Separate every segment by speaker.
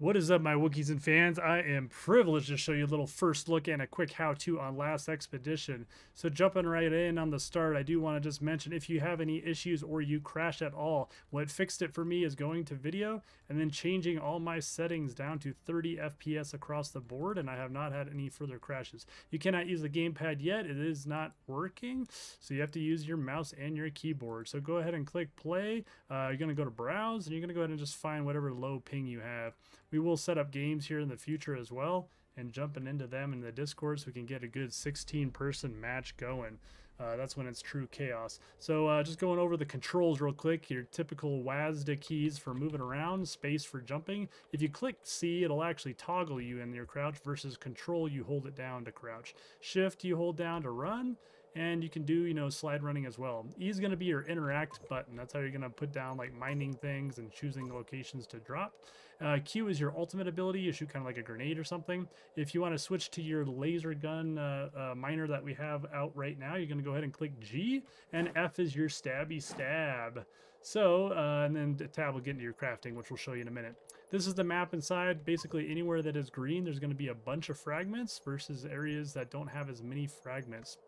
Speaker 1: What is up, my Wookiees and fans? I am privileged to show you a little first look and a quick how-to on Last Expedition. So jumping right in on the start, I do want to just mention if you have any issues or you crash at all, what fixed it for me is going to video and then changing all my settings down to 30 FPS across the board, and I have not had any further crashes. You cannot use the gamepad yet. It is not working, so you have to use your mouse and your keyboard. So go ahead and click play. Uh, you're going to go to browse, and you're going to go ahead and just find whatever low ping you have. We will set up games here in the future as well and jumping into them in the Discord so we can get a good 16 person match going. Uh, that's when it's true chaos. So uh, just going over the controls real quick, your typical WASD keys for moving around, space for jumping. If you click C, it'll actually toggle you in your crouch versus control, you hold it down to crouch. Shift, you hold down to run, and you can do, you know, slide running as well. E is going to be your interact button. That's how you're going to put down like mining things and choosing locations to drop. Uh, Q is your ultimate ability. You shoot kind of like a grenade or something. If you want to switch to your laser gun uh, uh, miner that we have out right now, you're going to go ahead and click G, and F is your stabby stab. So, uh, and then the tab will get into your crafting, which we'll show you in a minute. This is the map inside. Basically, anywhere that is green, there's going to be a bunch of fragments versus areas that don't have as many fragments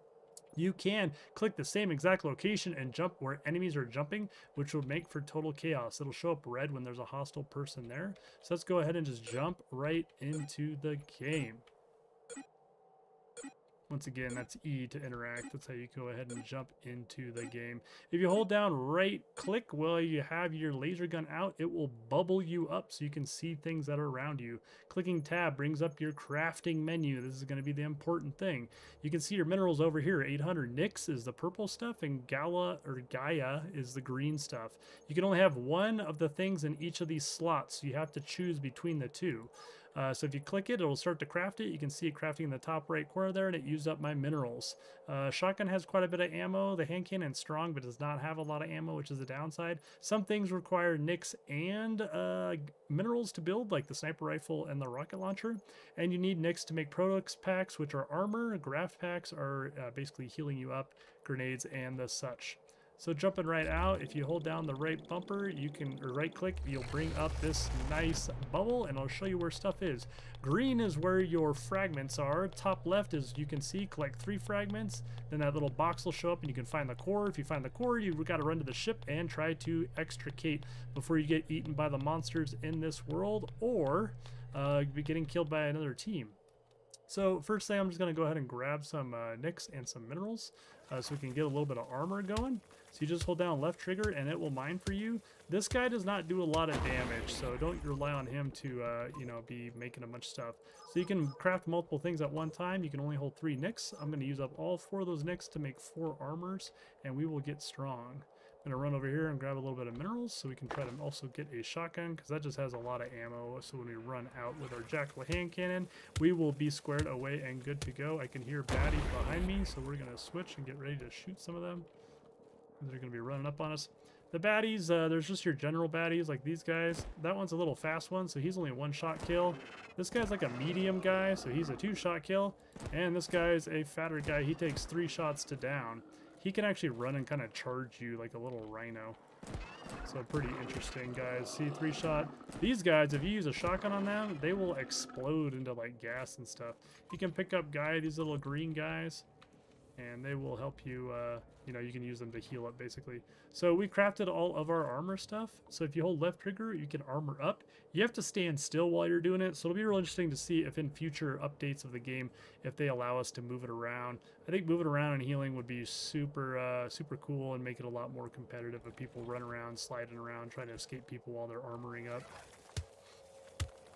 Speaker 1: you can click the same exact location and jump where enemies are jumping, which will make for total chaos. It'll show up red when there's a hostile person there. So let's go ahead and just jump right into the game. Once again, that's E to interact. That's how you go ahead and jump into the game. If you hold down right click while you have your laser gun out, it will bubble you up so you can see things that are around you. Clicking tab brings up your crafting menu. This is going to be the important thing. You can see your minerals over here. 800 Nyx is the purple stuff and Gala or Gaia is the green stuff. You can only have one of the things in each of these slots. So you have to choose between the two. Uh, so if you click it, it'll start to craft it. You can see it crafting in the top right corner there, and it used up my minerals. Uh, shotgun has quite a bit of ammo. The hand cannon strong, but does not have a lot of ammo, which is the downside. Some things require Nyx and uh, minerals to build, like the sniper rifle and the rocket launcher. And you need Nyx to make products packs, which are armor. Graft packs are uh, basically healing you up, grenades, and the such. So jumping right out, if you hold down the right bumper, you can, right click, you'll bring up this nice bubble and I'll show you where stuff is. Green is where your fragments are. Top left is, you can see, collect three fragments. Then that little box will show up and you can find the core. If you find the core, you've got to run to the ship and try to extricate before you get eaten by the monsters in this world or uh, be getting killed by another team. So first thing, I'm just going to go ahead and grab some uh, Nyx and some minerals uh, so we can get a little bit of armor going. So you just hold down left trigger and it will mine for you. This guy does not do a lot of damage, so don't rely on him to, uh, you know, be making a bunch of stuff. So you can craft multiple things at one time. You can only hold three Nyx. I'm going to use up all four of those Nyx to make four armors, and we will get strong. To run over here and grab a little bit of minerals so we can try to also get a shotgun because that just has a lot of ammo. So when we run out with our Jackal hand cannon, we will be squared away and good to go. I can hear baddies behind me, so we're to switch and get ready to shoot some of them. They're to be running up on us. The baddies, uh, there's just your general baddies, like these guys. That one's a little fast one, so he's only one-shot kill. This guy's like a medium guy, so he's a two-shot kill. And this guy's a fatter guy. He takes three shots to down. He can actually run and kind of charge you like a little rhino. So pretty interesting, guys. See, three-shot. These guys, if you use a shotgun on them, they will explode into like gas and stuff. You can pick up guy, these little green guys and they will help you, uh, you know, you can use them to heal up basically. So we crafted all of our armor stuff. So if you hold left trigger, you can armor up. You have to stand still while you're doing it. So it'll be real interesting to see if in future updates of the game, if they allow us to move it around. I think moving around and healing would be super, uh, super cool and make it a lot more competitive if people run around, sliding around, trying to escape people while they're armoring up.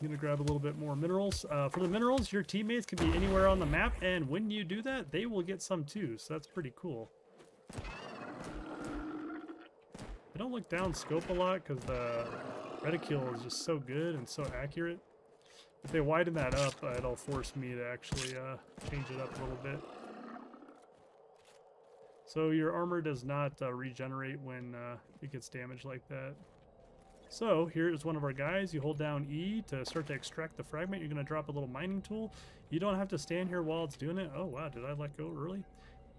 Speaker 1: I'm gonna grab a little bit more minerals. Uh, for the minerals, your teammates can be anywhere on the map, and when you do that, they will get some too, so that's pretty cool. I don't look down scope a lot because the reticule is just so good and so accurate. If they widen that up, uh, it'll force me to actually uh, change it up a little bit. So your armor does not uh, regenerate when uh, it gets damaged like that. So here is one of our guys. You hold down E to start to extract the fragment. You're going to drop a little mining tool. You don't have to stand here while it's doing it. Oh, wow. Did I let go early?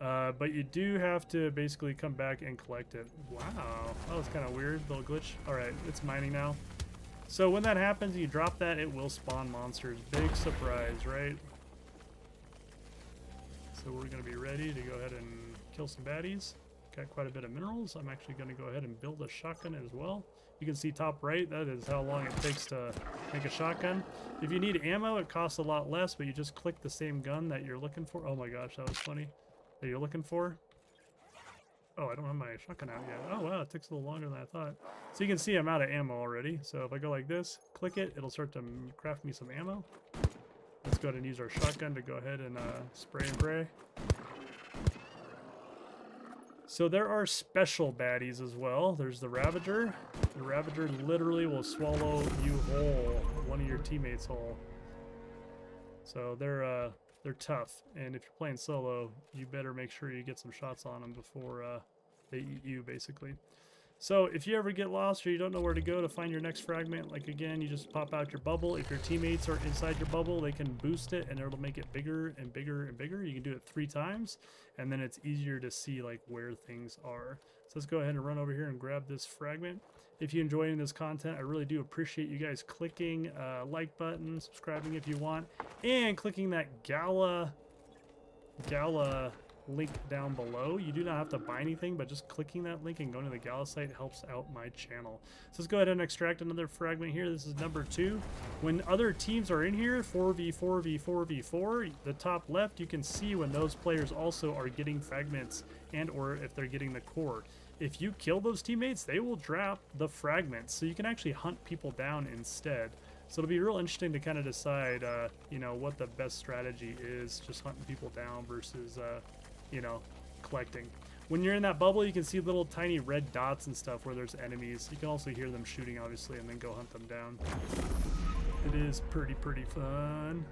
Speaker 1: Uh, but you do have to basically come back and collect it. Wow. That was kind of weird. Little glitch. All right. It's mining now. So when that happens, you drop that, it will spawn monsters. Big surprise, right? So we're going to be ready to go ahead and kill some baddies. Got quite a bit of minerals. I'm actually going to go ahead and build a shotgun as well. You can see top right, that is how long it takes to make a shotgun. If you need ammo, it costs a lot less, but you just click the same gun that you're looking for. Oh my gosh, that was funny. That you're looking for. Oh, I don't have my shotgun out yet. Oh wow, it takes a little longer than I thought. So you can see I'm out of ammo already. So if I go like this, click it, it'll start to craft me some ammo. Let's go ahead and use our shotgun to go ahead and uh, spray and pray. So there are special baddies as well. There's the Ravager. The Ravager literally will swallow you whole, one of your teammates whole. So they're uh, they're tough, and if you're playing solo, you better make sure you get some shots on them before uh, they eat you, basically. So if you ever get lost or you don't know where to go to find your next fragment, like again, you just pop out your bubble. If your teammates are inside your bubble, they can boost it and it'll make it bigger and bigger and bigger. You can do it three times and then it's easier to see like where things are. So let's go ahead and run over here and grab this fragment. If you're enjoying this content, I really do appreciate you guys clicking uh, like button, subscribing if you want, and clicking that Gala Gala link down below. You do not have to buy anything, but just clicking that link and going to the Gala site helps out my channel. So let's go ahead and extract another fragment here. This is number two. When other teams are in here, 4v4, v4, v4, the top left, you can see when those players also are getting fragments and or if they're getting the core. If you kill those teammates, they will drop the fragments. So you can actually hunt people down instead. So it'll be real interesting to kind of decide, uh, you know, what the best strategy is, just hunting people down versus uh, you know, collecting. When you're in that bubble, you can see little tiny red dots and stuff where there's enemies. You can also hear them shooting, obviously, and then go hunt them down. It is pretty, pretty fun.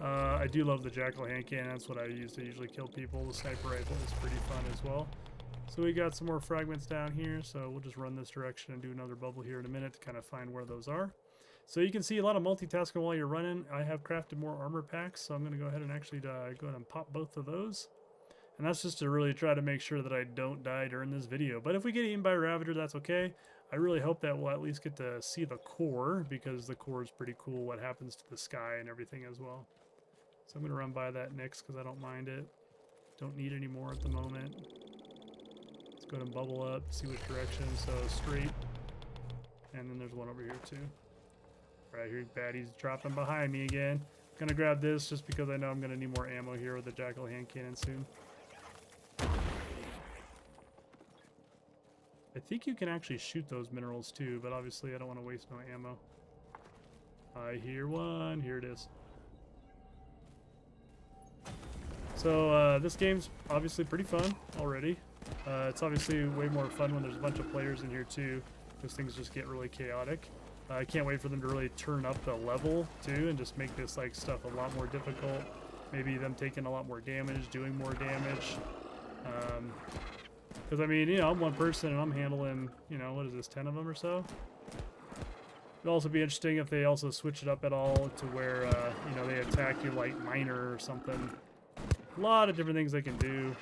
Speaker 1: Uh, I do love the Jackal hand cannon. That's what I use to usually kill people. The sniper rifle is pretty fun as well. So we got some more fragments down here, so we'll just run this direction and do another bubble here in a minute to kind of find where those are. So you can see a lot of multitasking while you're running. I have crafted more armor packs, so I'm going to go ahead and actually uh, go ahead and pop both of those. And that's just to really try to make sure that I don't die during this video. But if we get eaten by Ravager, that's okay. I really hope that we'll at least get to see the core, because the core is pretty cool, what happens to the sky and everything as well. So I'm going to run by that next, because I don't mind it. Don't need any more at the moment. Let's go ahead and bubble up, see which direction. So straight. And then there's one over here too. Right here baddies dropping behind me again. Gonna grab this just because I know I'm gonna need more ammo here with the Jackal hand cannon soon. Think you can actually shoot those minerals too, but obviously I don't want to waste no ammo. I hear one. Here it is. So uh, this game's obviously pretty fun already. Uh, it's obviously way more fun when there's a bunch of players in here too, because things just get really chaotic. Uh, I can't wait for them to really turn up the level too, and just make this like stuff a lot more difficult. Maybe them taking a lot more damage, doing more damage. Um, because, I mean, you know, I'm one person and I'm handling, you know, what is this, 10 of them or so? It'd also be interesting if they also switch it up at all to where, uh, you know, they attack you like Miner or something. A lot of different things they can do.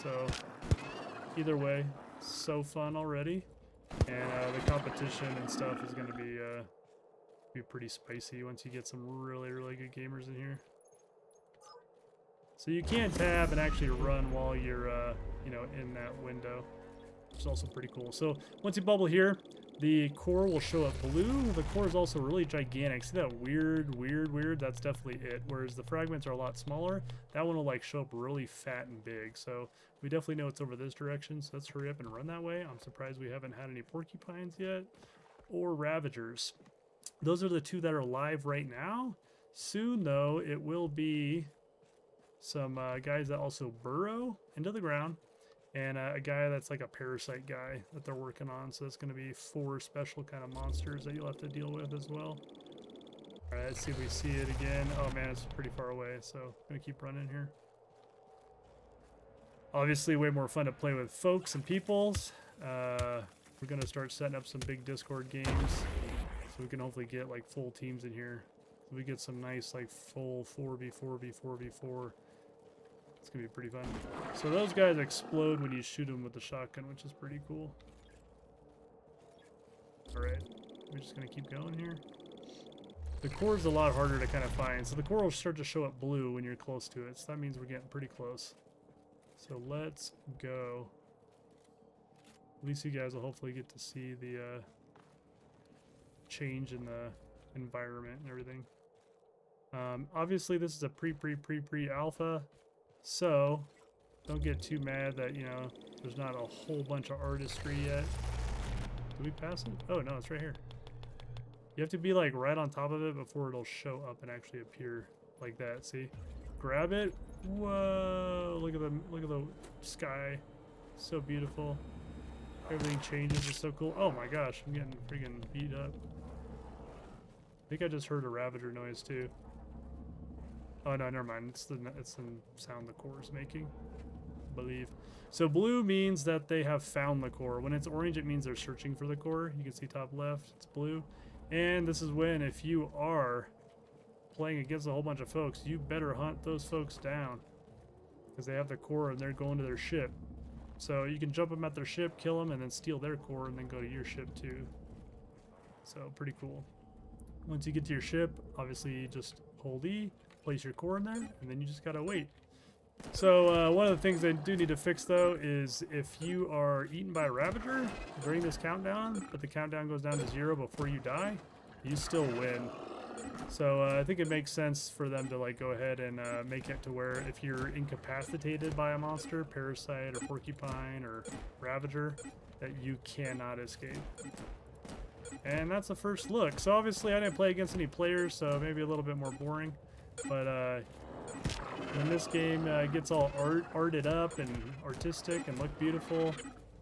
Speaker 1: So, either way, so fun already. And uh, the competition and stuff is going to be, uh, be pretty spicy once you get some really, really good gamers in here. So you can tab and actually run while you're, uh, you know, in that window, is also pretty cool. So once you bubble here, the core will show up blue. The core is also really gigantic. See that weird, weird, weird? That's definitely it. Whereas the fragments are a lot smaller. That one will like show up really fat and big. So we definitely know it's over this direction. So let's hurry up and run that way. I'm surprised we haven't had any porcupines yet or ravagers. Those are the two that are live right now. Soon though, it will be some uh, guys that also burrow into the ground, and uh, a guy that's like a parasite guy that they're working on. So it's going to be four special kind of monsters that you'll have to deal with as well. All right, let's see if we see it again. Oh man, it's pretty far away, so I'm going to keep running here. Obviously, way more fun to play with folks and peoples. Uh, we're going to start setting up some big Discord games so we can hopefully get like full teams in here. we get some nice like full 4v4 v4 v4 it's gonna be pretty fun. So those guys explode when you shoot them with the shotgun, which is pretty cool. Alright. We're just gonna keep going here. The core is a lot harder to kind of find. So the core will start to show up blue when you're close to it. So that means we're getting pretty close. So let's go. At least you guys will hopefully get to see the uh, change in the environment and everything. Um, obviously, this is a pre pre pre pre alpha, so don't get too mad that you know there's not a whole bunch of artistry yet. Did we pass it? Oh no, it's right here. You have to be like right on top of it before it'll show up and actually appear like that. See, grab it. Whoa! Look at the look at the sky, so beautiful. Everything changes. It's so cool. Oh my gosh, I'm getting freaking beat up. I think I just heard a Ravager noise too. Oh no, never mind. It's the it's the sound the core is making. I believe. So blue means that they have found the core. When it's orange, it means they're searching for the core. You can see top left, it's blue. And this is when, if you are playing against a whole bunch of folks, you better hunt those folks down. Because they have the core and they're going to their ship. So you can jump them at their ship, kill them, and then steal their core and then go to your ship too. So pretty cool. Once you get to your ship, obviously you just hold E, place your core in there, and then you just gotta wait. So uh, one of the things they do need to fix though is if you are eaten by a Ravager during this countdown, but the countdown goes down to zero before you die, you still win. So uh, I think it makes sense for them to like go ahead and uh, make it to where if you're incapacitated by a monster, parasite or porcupine or ravager, that you cannot escape. And that's the first look. So obviously I didn't play against any players, so maybe a little bit more boring. But uh, when this game uh, gets all art arted up and artistic and look beautiful,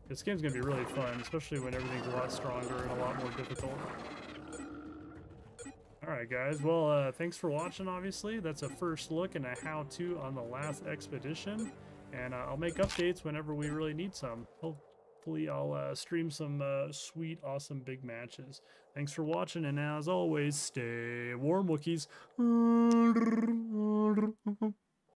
Speaker 1: this game's to be really fun, especially when everything's a lot stronger and a lot more difficult. Alright guys, well uh, thanks for watching obviously. That's a first look and a how-to on the last expedition. And uh, I'll make updates whenever we really need some. Hopefully I'll uh, stream some uh, sweet, awesome big matches. Thanks for watching and as always, stay warm Wookiees.